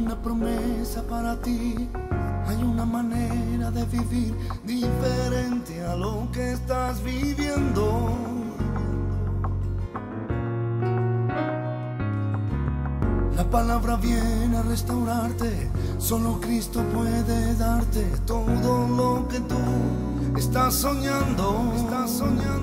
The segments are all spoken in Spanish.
una promesa para ti, hay una manera de vivir diferente a lo que estás viviendo. La palabra viene a restaurarte, solo Cristo puede darte todo lo que tú estás soñando, estás soñando.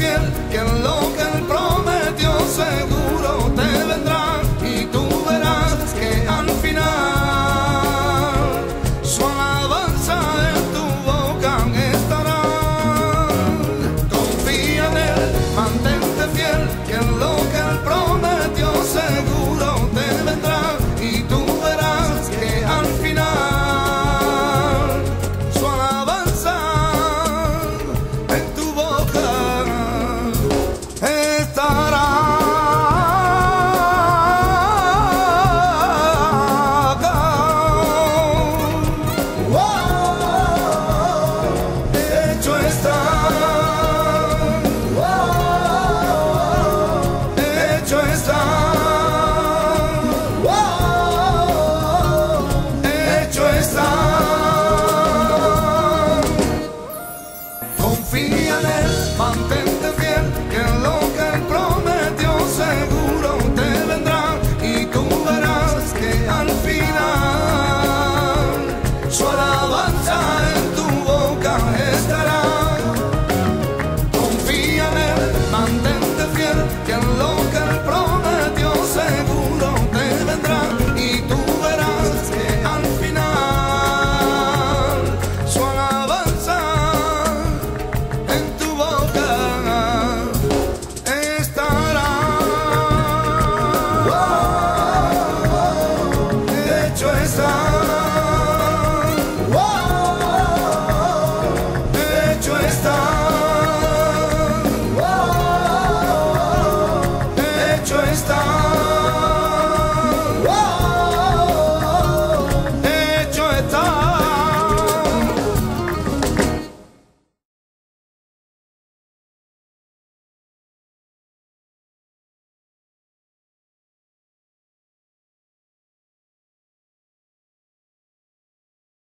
que, que loca fieles mantén hecho está